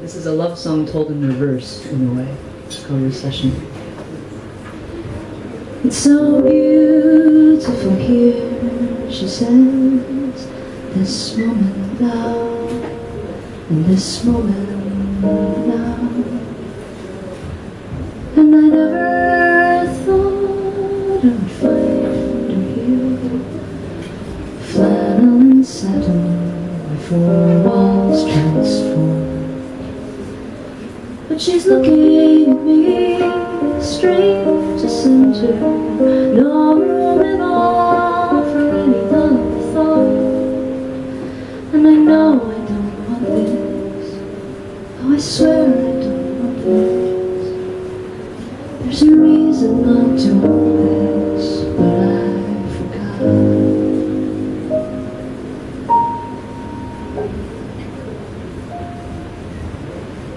This is a love song told in reverse, in a way. It's called Recession. It's so beautiful here, she says, this moment now, and this moment now. And I never thought I would find her here, flannel and satin, my four walls transform. But she's looking at me, straight to center, no room at all for any other thought. And I know I don't want this, oh I swear I don't want this. There's a reason not to want this,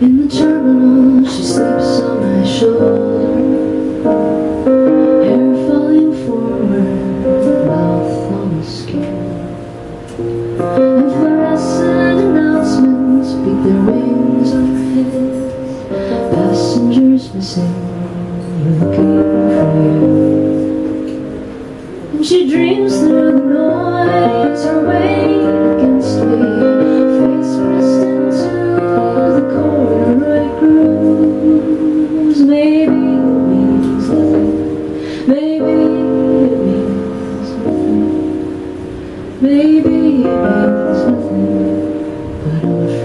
In the terminal, she sleeps on my shoulder. Hair falling forward, mouth on the skin. And fluorescent announcements beat their wings on overhead. Passengers missing, looking for you. And she dreams through the noise, her weight Maybe it means nothing. But I'm afraid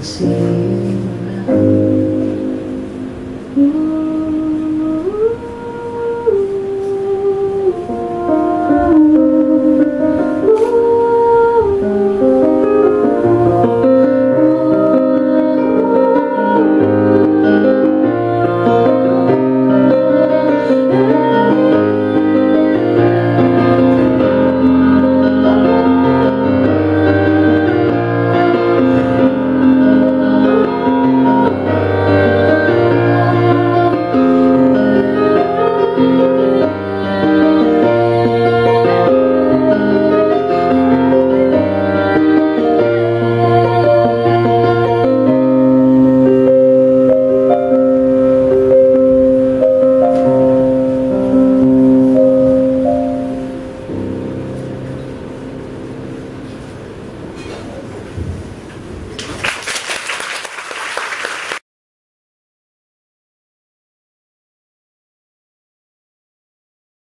we'll see you around. Ooh.